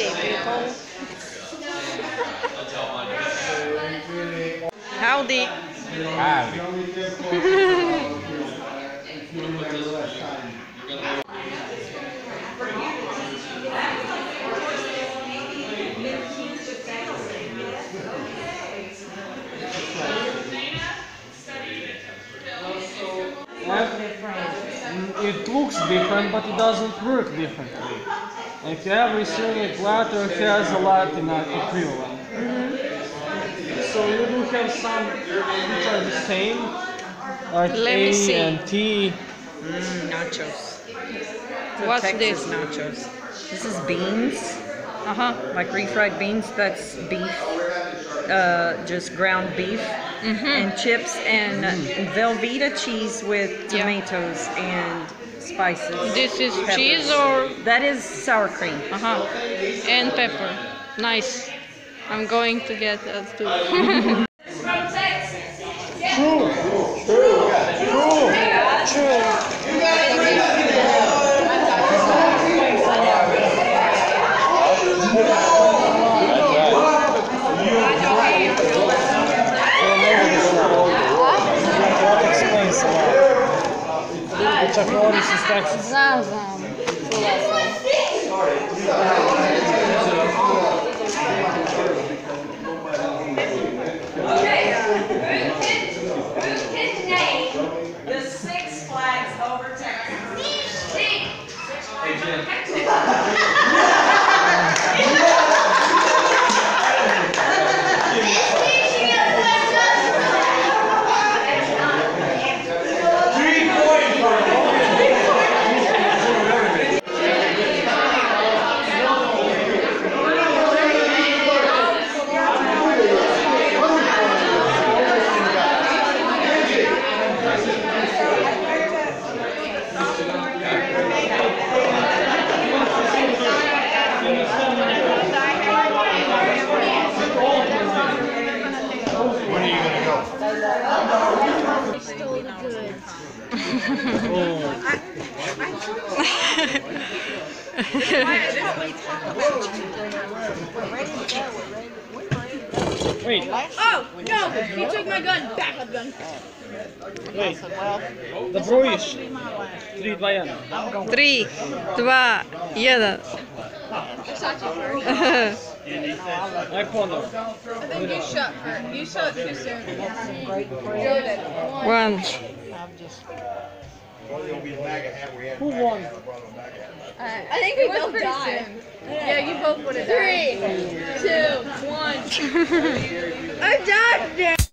Howdy, people. Howdy. Mm, It looks different, but it doesn't work differently. Every single letter has a Latin equivalent. So you do have some which are the same, like Let me A see. and T. Mm, nachos. So What's Texas this? nachos. This is beans, Uh huh. like refried beans. That's beef, uh, just ground beef, and chips and Velveeta cheese with Mm-hmm. Yeah. tomatoes and spices. This is peppers. cheese or That is sour cream. uh huh, and pepper. Nice. I'm going to get that too. lot. Which are Flores is Texas. Znam, znam. Čula Wait, Oh, no! He took my gun. Backup gun. wait. Доброиш? 3, 2, 1. Три, два, jedan. I think you shot first. You shot too soon. Joe did. One. Who won? I think we both died. Yeah, you both would have died. Three, two, one. I died.